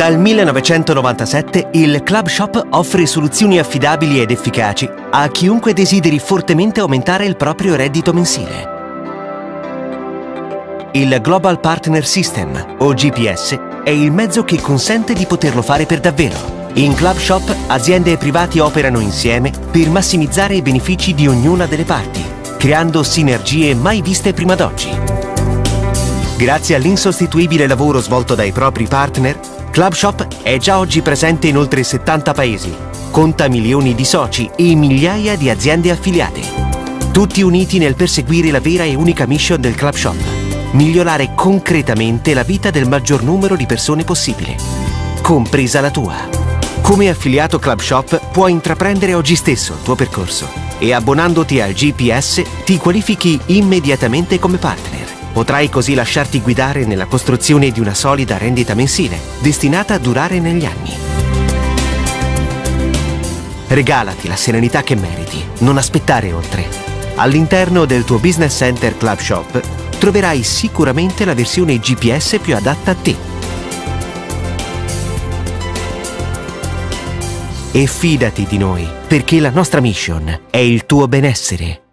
Dal 1997 il Club Shop offre soluzioni affidabili ed efficaci a chiunque desideri fortemente aumentare il proprio reddito mensile. Il Global Partner System, o GPS, è il mezzo che consente di poterlo fare per davvero. In Club Shop aziende e privati operano insieme per massimizzare i benefici di ognuna delle parti, creando sinergie mai viste prima d'oggi. Grazie all'insostituibile lavoro svolto dai propri partner, Club Shop è già oggi presente in oltre 70 paesi, conta milioni di soci e migliaia di aziende affiliate. Tutti uniti nel perseguire la vera e unica mission del Club Shop, migliorare concretamente la vita del maggior numero di persone possibile, compresa la tua. Come affiliato Club Shop puoi intraprendere oggi stesso il tuo percorso e abbonandoti al GPS ti qualifichi immediatamente come partner. Potrai così lasciarti guidare nella costruzione di una solida rendita mensile, destinata a durare negli anni. Regalati la serenità che meriti, non aspettare oltre. All'interno del tuo Business Center Club Shop troverai sicuramente la versione GPS più adatta a te. E fidati di noi, perché la nostra mission è il tuo benessere.